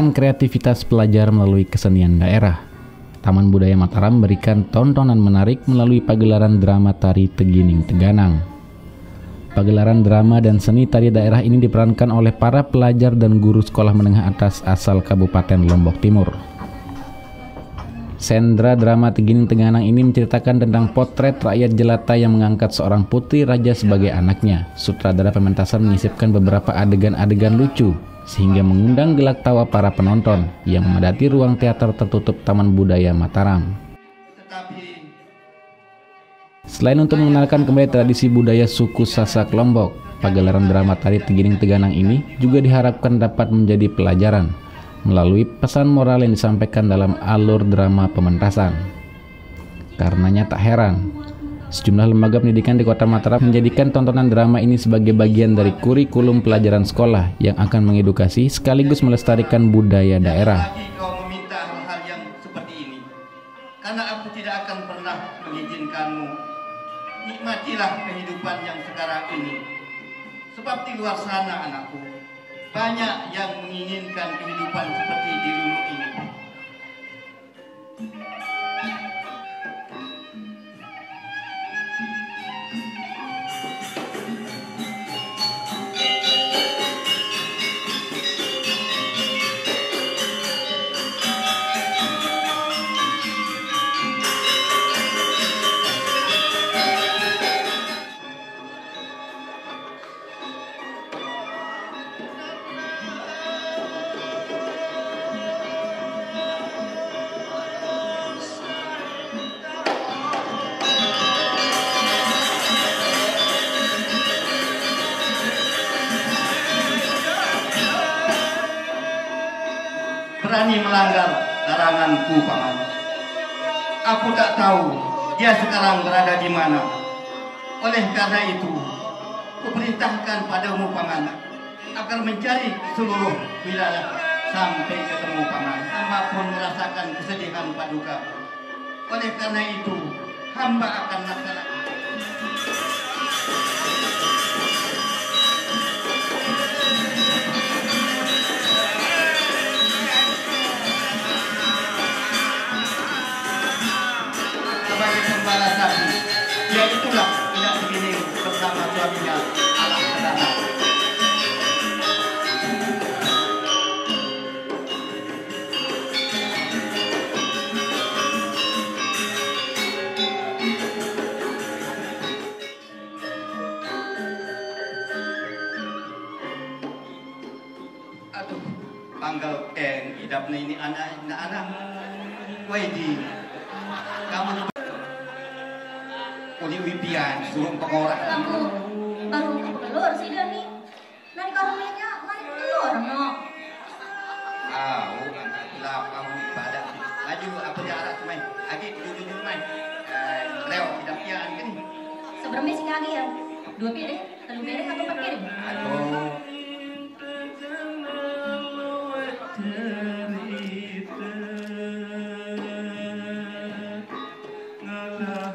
mengembangkan kreativitas pelajar melalui kesenian daerah. Taman Budaya Mataram memberikan tontonan menarik melalui pagelaran drama tari Tegining Teganang. Pagelaran drama dan seni tari daerah ini diperankan oleh para pelajar dan guru sekolah menengah atas asal Kabupaten Lombok Timur. Sendra drama Tegining Teganang ini menceritakan tentang potret rakyat jelata yang mengangkat seorang putri raja sebagai anaknya. Sutradara pementasan menyisipkan beberapa adegan-adegan lucu sehingga mengundang gelak tawa para penonton yang memadati ruang teater tertutup Taman Budaya Mataram. Selain untuk mengenalkan kembali tradisi budaya suku Sasak Lombok, pagelaran drama tari Tegining Teganang ini juga diharapkan dapat menjadi pelajaran melalui pesan moral yang disampaikan dalam alur drama pementasan. Karenanya tak heran, sejumlah lembaga pendidikan di Kota Mataram menjadikan tontonan drama ini sebagai bagian dari kurikulum pelajaran sekolah yang akan mengedukasi sekaligus melestarikan budaya daerah. Karena aku tidak akan pernah mengizinkanmu. Nikmatilah kehidupan yang sekarang ini. Sebab di luar sana anakku, banyak yang menginginkan kehidupan seperti di dulu ini. Berani melanggar laranganku, Paman. Aku tak tahu dia sekarang berada di mana. Oleh karena itu, kuperintahkan padamu, Paman, agar mencari seluruh wilayah sampai ketemu Paman. Hamba pun merasakan kesedihan paduka. Oleh karena itu, hamba akan laksanakan. Uli wipian suruh pengorek Kamu baru keluar sih Dani. Nanti kamu lihatnya nanti keluar no. Ah, oh, lah kamu ibadah. Laju apa jarak tu main? Agi jujur main. Eh, leo tidak pian kan? Seberapa sih lagi ya? Dua piring, satu piring, atau empat piring? Aduh. Coba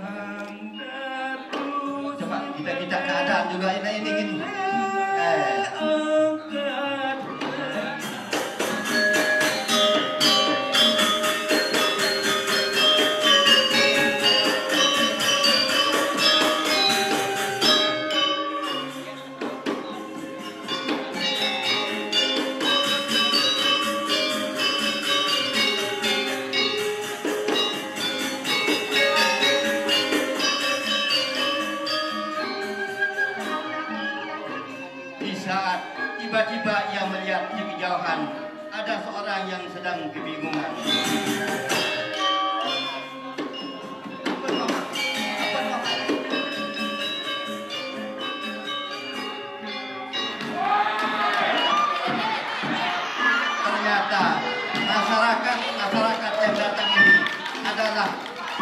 ternyata masyarakat masyarakat yang datang ini adalah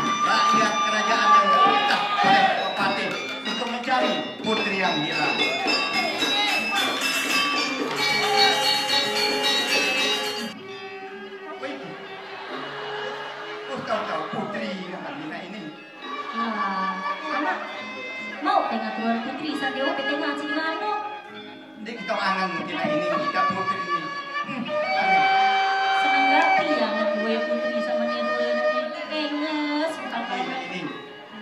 rakyat kerajaan yang diperintah oleh Bupati untuk mencari putri yang hilang. Apa itu? Oh, tahu-tahu putri hilang ini. Wah, anak mau tengah keluar putri, saat dewa ketengah cik mana? Ini kita angan kita ini, kita putri ini seneng ngerti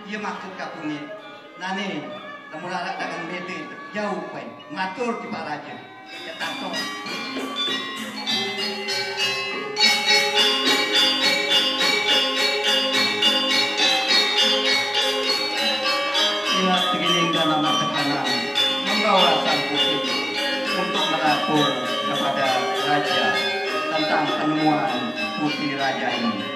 ini maksud kapungi nani namun anak dengan bete. Jauh pen matur di paraja ya tantong Inilah segelingan anak tekanan. Membawa sang untuk melapor kepada raja tentang penemuan putri raja ini.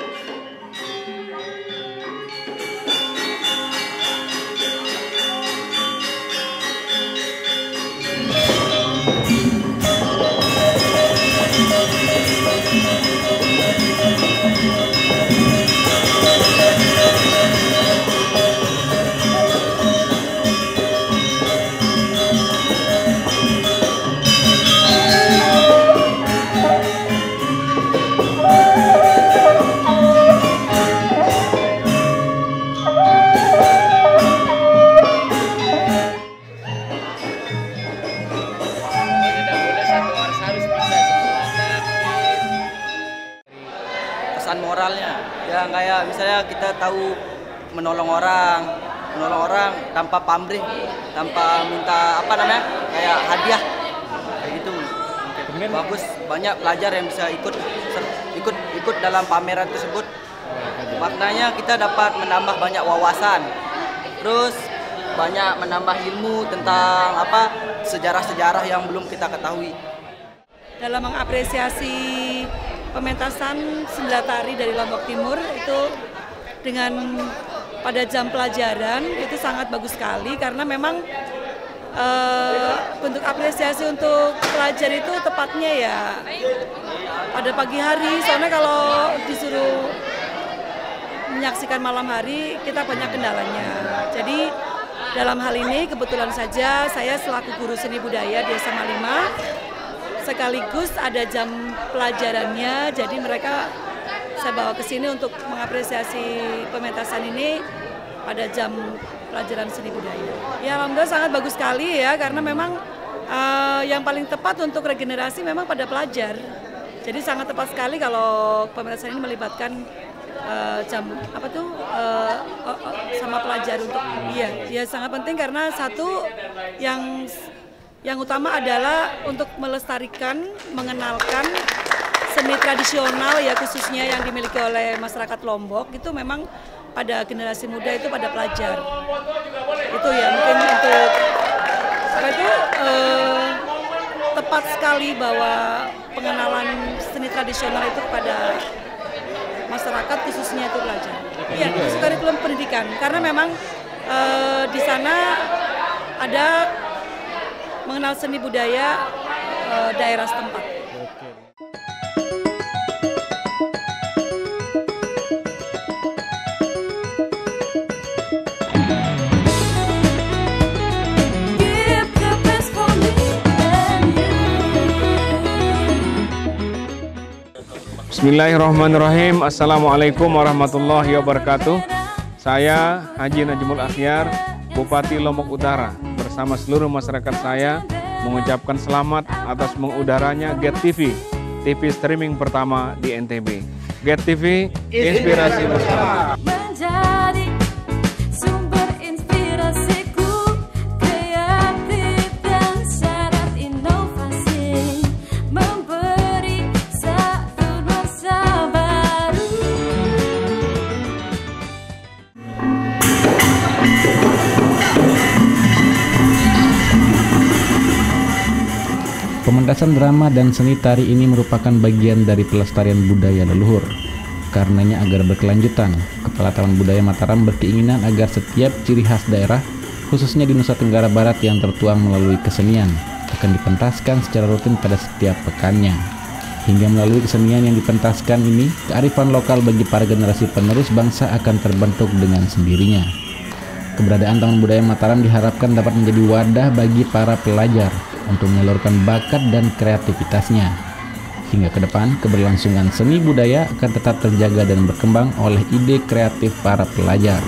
Pesan moralnya. Ya kayak misalnya kita tahu menolong orang menolong orang tanpa pamrih tanpa minta apa namanya kayak hadiah. Kayak gitu. Bagus banyak pelajar yang bisa ikut ikut ikut dalam pameran tersebut. Maknanya kita dapat menambah banyak wawasan. Terus banyak menambah ilmu tentang apa sejarah-sejarah yang belum kita ketahui. Dalam mengapresiasi pementasan senda tari dari Lombok Timur itu dengan pada jam pelajaran itu sangat bagus sekali karena memang bentuk apresiasi untuk pelajar itu tepatnya ya pada pagi hari. Soalnya kalau disuruh menyaksikan malam hari kita banyak kendalanya. Jadi dalam hal ini kebetulan saja saya selaku guru seni budaya SMA 5 sekaligus ada jam pelajarannya jadi mereka saya bawa ke sini untuk mengapresiasi pementasan ini pada jam pelajaran seni budaya. Ya alhamdulillah sangat bagus sekali ya karena memang eh, yang paling tepat untuk regenerasi memang pada pelajar. Jadi sangat tepat sekali kalau pementasan ini melibatkan eh, jam apa tuh eh, oh, oh, sama pelajar untuk iya ya sangat penting karena satu yang yang utama adalah untuk melestarikan, mengenalkan seni tradisional ya khususnya yang dimiliki oleh masyarakat Lombok itu memang pada generasi muda itu pada pelajar. Itu ya mungkin untuk apa itu eh, tepat sekali bahwa pengenalan seni tradisional itu kepada masyarakat khususnya itu pelajar. Iya, kurikulum pendidikan karena memang eh, di sana ada mengenal seni budaya eh, daerah setempat. Bismillahirrahmanirrahim. Assalamualaikum warahmatullahi wabarakatuh. Saya Haji Najmul Akhyar Bupati Lombok Utara Bersama seluruh masyarakat saya Mengucapkan selamat atas mengudaranya Get TV TV streaming pertama di NTB Get TV, inspirasi bersama Pementasan drama dan seni tari ini merupakan bagian dari pelestarian budaya leluhur. Karenanya agar berkelanjutan, Kepala Taman Budaya Mataram berkeinginan agar setiap ciri khas daerah, khususnya di Nusa Tenggara Barat yang tertuang melalui kesenian, akan dipentaskan secara rutin pada setiap pekannya. Hingga melalui kesenian yang dipentaskan ini, kearifan lokal bagi para generasi penerus bangsa akan terbentuk dengan sendirinya. Keberadaan Taman Budaya Mataram diharapkan dapat menjadi wadah bagi para pelajar untuk menyalurkan bakat dan kreativitasnya. Hingga ke depan, keberlangsungan seni budaya akan tetap terjaga dan berkembang oleh ide kreatif para pelajar.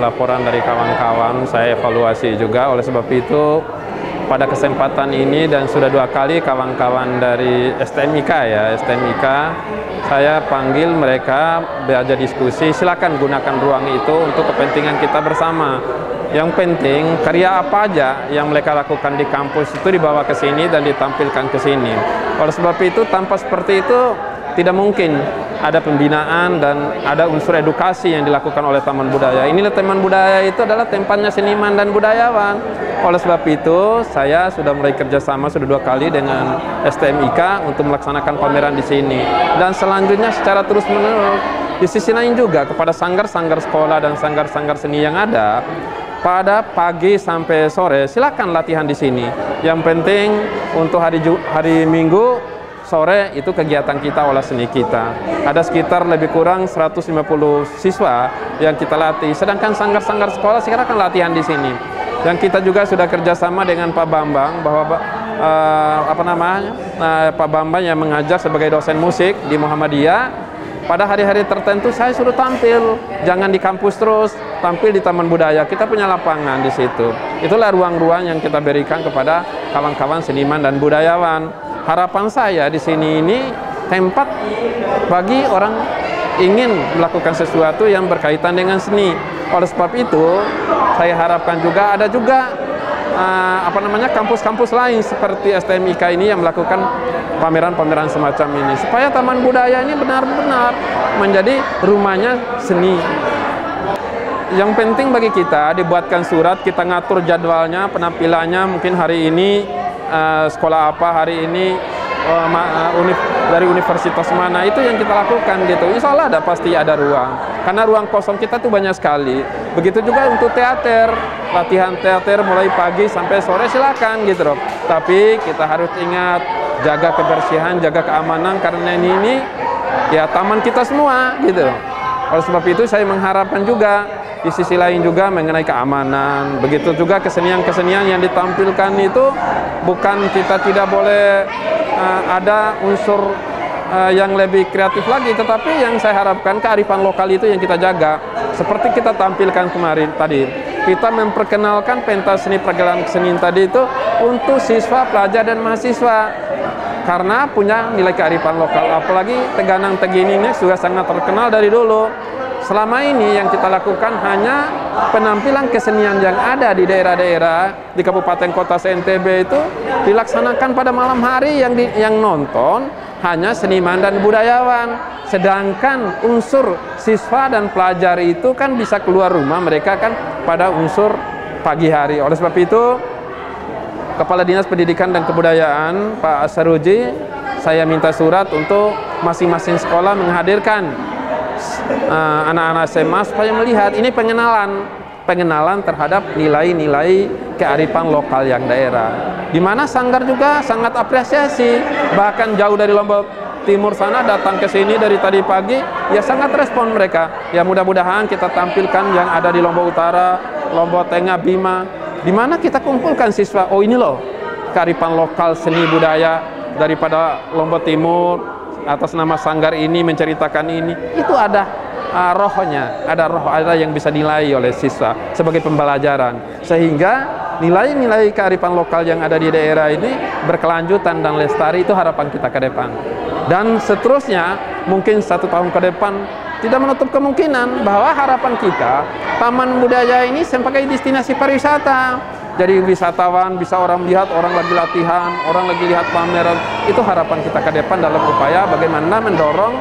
Laporan dari kawan-kawan, saya evaluasi juga. Oleh sebab itu, pada kesempatan ini dan sudah dua kali kawan-kawan dari STMIK ya, STMIK, saya panggil mereka belajar diskusi. Silakan gunakan ruang itu untuk kepentingan kita bersama. Yang penting karya apa aja yang mereka lakukan di kampus itu dibawa ke sini dan ditampilkan ke sini. Oleh sebab itu, tanpa seperti itu tidak mungkin ada pembinaan dan ada unsur edukasi yang dilakukan oleh Taman Budaya. Inilah Taman Budaya itu adalah tempatnya seniman dan budayawan. Oleh sebab itu, saya sudah mulai kerjasama sudah dua kali dengan STMIK untuk melaksanakan pameran di sini. Dan selanjutnya secara terus menerus di sisi lain juga kepada sanggar-sanggar sekolah dan sanggar-sanggar seni yang ada pada pagi sampai sore silakan latihan di sini. Yang penting untuk hari hari Minggu sore itu kegiatan kita olah seni kita. Ada sekitar lebih kurang 150 siswa yang kita latih. Sedangkan sanggar-sanggar sekolah silakan latihan di sini. Dan kita juga sudah kerjasama dengan Pak Bambang bahwa eh, apa namanya eh, Pak Bambang yang mengajar sebagai dosen musik di Muhammadiyah pada hari-hari tertentu saya suruh tampil, jangan di kampus terus, tampil di Taman Budaya. Kita punya lapangan di situ. Itulah ruang-ruang yang kita berikan kepada kawan-kawan seniman dan budayawan. Harapan saya di sini ini tempat bagi orang ingin melakukan sesuatu yang berkaitan dengan seni. Oleh sebab itu, saya harapkan juga ada juga eh, apa namanya kampus-kampus lain seperti STMIK ini yang melakukan pameran-pameran semacam ini supaya Taman Budaya ini benar-benar menjadi rumahnya seni. Yang penting bagi kita dibuatkan surat, kita ngatur jadwalnya, penampilannya mungkin hari ini eh, sekolah apa, hari ini eh, ma- eh, univ- dari universitas mana itu yang kita lakukan gitu. Insya Allah ada pasti ada ruang. Karena ruang kosong kita tuh banyak sekali. Begitu juga untuk teater, latihan teater mulai pagi sampai sore silakan gitu loh. Tapi kita harus ingat jaga kebersihan, jaga keamanan karena ini, ini ya taman kita semua gitu loh. Oleh sebab itu saya mengharapkan juga di sisi lain juga mengenai keamanan. Begitu juga kesenian-kesenian yang ditampilkan itu bukan kita tidak boleh eh, ada unsur eh, yang lebih kreatif lagi, tetapi yang saya harapkan kearifan lokal itu yang kita jaga. Seperti kita tampilkan kemarin tadi, kita memperkenalkan pentas seni pergelaran kesenian tadi itu untuk siswa, pelajar dan mahasiswa karena punya nilai kearifan lokal. Apalagi Teganang Tegini ini sudah sangat terkenal dari dulu. Selama ini yang kita lakukan hanya penampilan kesenian yang ada di daerah-daerah di kabupaten kota se-NTB itu dilaksanakan pada malam hari yang di, yang nonton hanya seniman dan budayawan. Sedangkan unsur siswa dan pelajar itu kan bisa keluar rumah mereka kan pada unsur pagi hari. Oleh sebab itu Kepala Dinas Pendidikan dan Kebudayaan Pak Saruji saya minta surat untuk masing-masing sekolah menghadirkan eh, anak-anak SMA supaya melihat ini pengenalan pengenalan terhadap nilai-nilai kearifan lokal yang daerah. Di mana Sanggar juga sangat apresiasi, bahkan jauh dari Lombok Timur sana datang ke sini dari tadi pagi, ya sangat respon mereka. Ya mudah-mudahan kita tampilkan yang ada di Lombok Utara, Lombok Tengah, Bima, di mana kita kumpulkan siswa. Oh ini loh kearifan lokal seni budaya daripada Lombok Timur atas nama Sanggar ini menceritakan ini. Itu ada uh, rohnya, ada roh ada yang bisa dinilai oleh siswa sebagai pembelajaran. Sehingga nilai-nilai kearifan lokal yang ada di daerah ini berkelanjutan dan lestari itu harapan kita ke depan. Dan seterusnya mungkin satu tahun ke depan tidak menutup kemungkinan bahwa harapan kita Taman Budaya ini sebagai destinasi pariwisata. Jadi wisatawan bisa orang lihat orang lagi latihan, orang lagi lihat pameran. Itu harapan kita ke depan dalam upaya bagaimana mendorong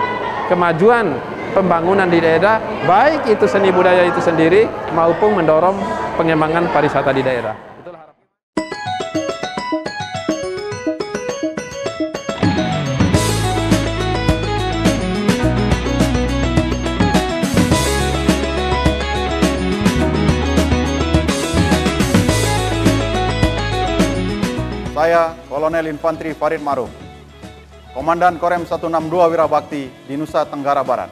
kemajuan pembangunan di daerah, baik itu seni budaya itu sendiri maupun mendorong pengembangan pariwisata di daerah. Saya Kolonel Infanteri Farid Maruf, Komandan Korem 162 Wirabakti di Nusa Tenggara Barat.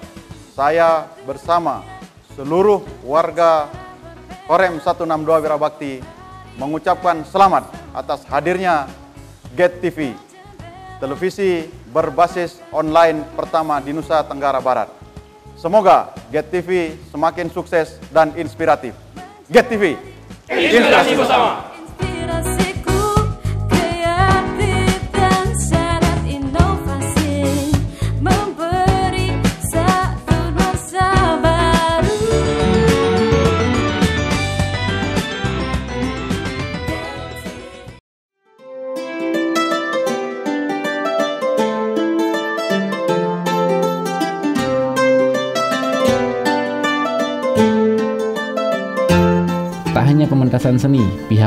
Saya bersama seluruh warga Korem 162 Wirabakti mengucapkan selamat atas hadirnya Get TV, televisi berbasis online pertama di Nusa Tenggara Barat. Semoga Get TV semakin sukses dan inspiratif. Get TV, inspirasi bersama.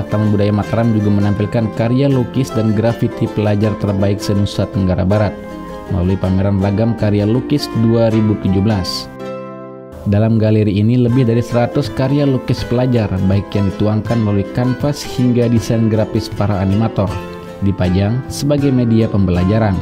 Pihak Taman Budaya Mataram juga menampilkan karya lukis dan grafiti pelajar terbaik senusa Tenggara Barat melalui pameran ragam karya lukis 2017. Dalam galeri ini lebih dari 100 karya lukis pelajar baik yang dituangkan melalui kanvas hingga desain grafis para animator dipajang sebagai media pembelajaran.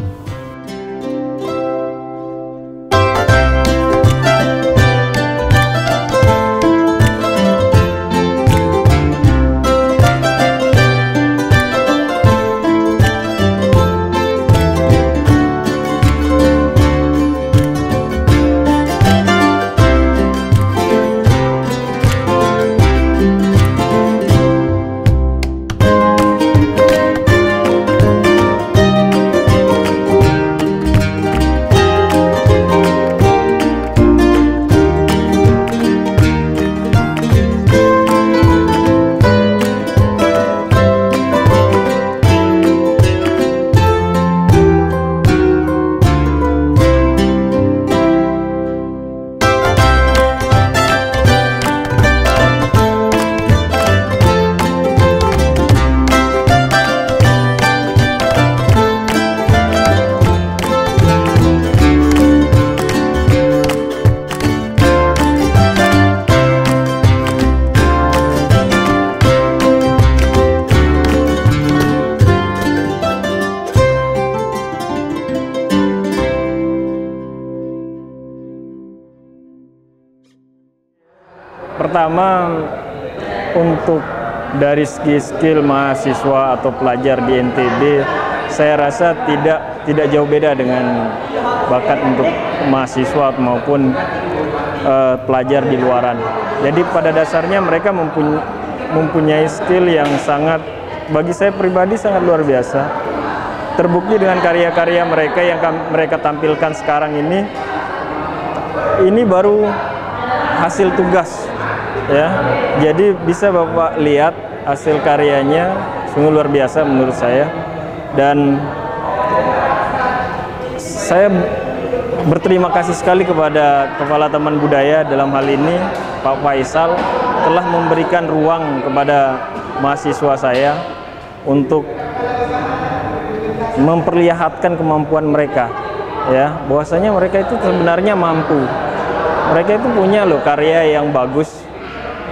Pertama untuk dari segi skill mahasiswa atau pelajar di NTB saya rasa tidak tidak jauh beda dengan bakat untuk mahasiswa maupun eh, pelajar di luaran. Jadi pada dasarnya mereka mempunyai, mempunyai skill yang sangat bagi saya pribadi sangat luar biasa. Terbukti dengan karya-karya mereka yang mereka tampilkan sekarang ini ini baru hasil tugas ya. Jadi bisa Bapak lihat hasil karyanya sungguh luar biasa menurut saya. Dan saya berterima kasih sekali kepada Kepala Taman Budaya dalam hal ini Pak Faisal telah memberikan ruang kepada mahasiswa saya untuk memperlihatkan kemampuan mereka. Ya bahwasanya mereka itu sebenarnya mampu. Mereka itu punya loh karya yang bagus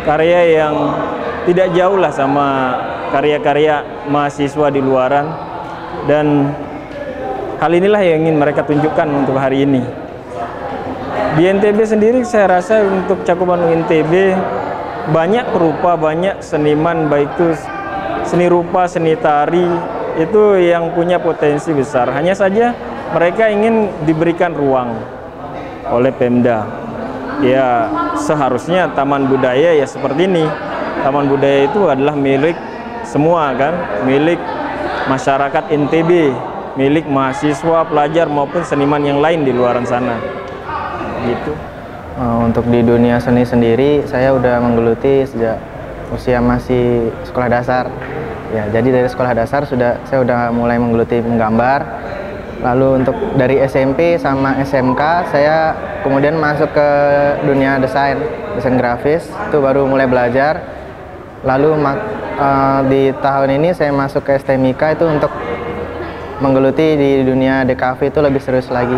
karya yang tidak jauh lah sama karya-karya mahasiswa di luaran dan hal inilah yang ingin mereka tunjukkan untuk hari ini di NTB sendiri saya rasa untuk cakupan NTB banyak perupa, banyak seniman baik itu seni rupa, seni tari itu yang punya potensi besar. Hanya saja mereka ingin diberikan ruang oleh Pemda. Ya seharusnya taman budaya ya seperti ini. Taman budaya itu adalah milik semua kan, milik masyarakat NTB, milik mahasiswa, pelajar maupun seniman yang lain di luaran sana. Gitu. Eh, Untuk di dunia seni sendiri, saya udah menggeluti sejak usia masih sekolah dasar. Ya, jadi dari sekolah dasar sudah saya udah mulai menggeluti menggambar. Lalu untuk dari SMP sama SMK, saya kemudian masuk ke dunia desain, desain grafis. Itu baru mulai belajar. Lalu eh, di tahun ini saya masuk ke STMIK itu untuk menggeluti di dunia DKV itu lebih serius lagi.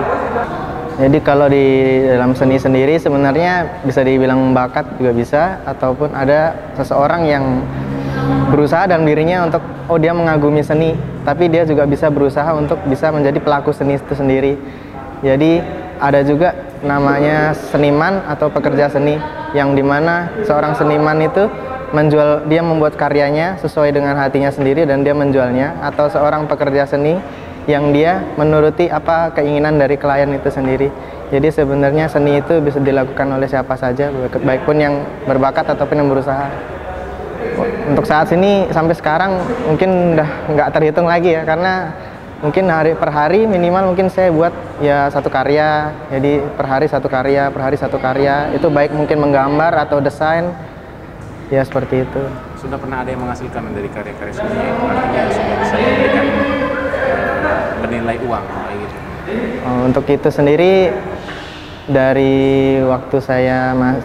Jadi kalau di dalam seni sendiri sebenarnya bisa dibilang bakat juga bisa ataupun ada seseorang yang berusaha dalam dirinya untuk oh dia mengagumi seni, tapi dia juga bisa berusaha untuk bisa menjadi pelaku seni itu sendiri. Jadi ada juga namanya seniman atau pekerja seni yang di mana seorang seniman itu menjual dia membuat karyanya sesuai dengan hatinya sendiri dan dia menjualnya atau seorang pekerja seni yang dia menuruti apa keinginan dari klien itu sendiri. Jadi sebenarnya seni itu bisa dilakukan oleh siapa saja, baik pun yang berbakat ataupun yang berusaha. Untuk saat ini sampai sekarang mungkin udah nggak terhitung lagi ya karena mungkin hari per hari minimal mungkin saya buat ya satu karya. Jadi per hari satu karya, per hari satu karya. Itu baik mungkin menggambar atau desain. Ya seperti itu. Sudah pernah ada yang menghasilkan dari karya-karya seni artinya sudah bisa memberikan eh, bernilai uang kayak gitu. Oh, Untuk itu sendiri dari waktu saya mas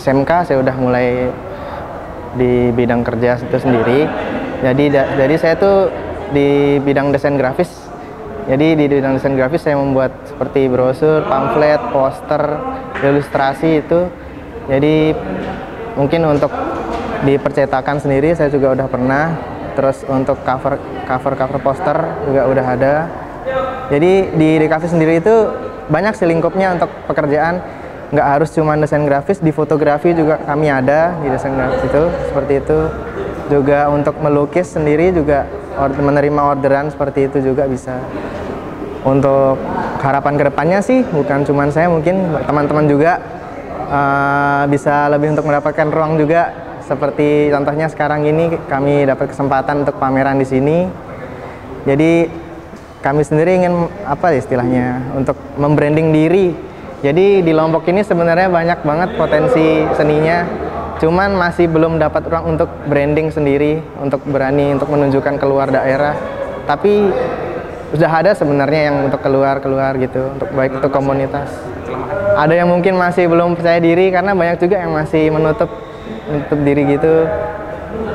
SMK saya udah mulai di bidang kerja itu sendiri. Jadi da- jadi saya tuh di bidang desain grafis. Jadi di bidang desain grafis saya membuat seperti brosur, pamflet, poster, ilustrasi itu. Jadi mungkin untuk di percetakan sendiri saya juga udah pernah. Terus untuk cover cover cover poster juga udah ada. Jadi di DKV sendiri itu banyak sih lingkupnya untuk pekerjaan. Nggak harus cuma desain grafis, di fotografi juga kami ada di desain grafis itu seperti itu. Juga untuk melukis sendiri juga or- menerima orderan seperti itu juga bisa. Untuk harapan ke depannya sih bukan cuma saya mungkin teman-teman juga eh, bisa lebih untuk mendapatkan ruang juga seperti contohnya sekarang ini kami dapat kesempatan untuk pameran di sini. Jadi kami sendiri ingin apa ya istilahnya untuk membranding diri. Jadi di Lombok ini sebenarnya banyak banget potensi seninya, cuman masih belum dapat ruang untuk branding sendiri, untuk berani untuk menunjukkan keluar daerah. Tapi sudah ada sebenarnya yang untuk keluar keluar gitu, untuk baik itu komunitas. Ada yang mungkin masih belum percaya diri karena banyak juga yang masih menutup menutup diri gitu.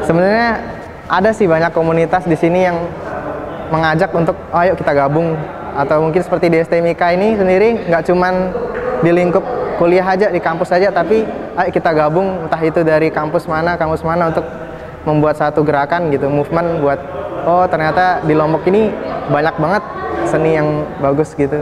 Sebenarnya ada sih banyak komunitas di sini yang mengajak untuk "Oh, ayo kita gabung atau mungkin seperti di STMIK ini sendiri nggak cuman di lingkup kuliah aja di kampus saja tapi ayo kita gabung entah itu dari kampus mana kampus mana untuk membuat satu gerakan gitu movement buat oh ternyata di Lombok ini banyak banget seni yang bagus gitu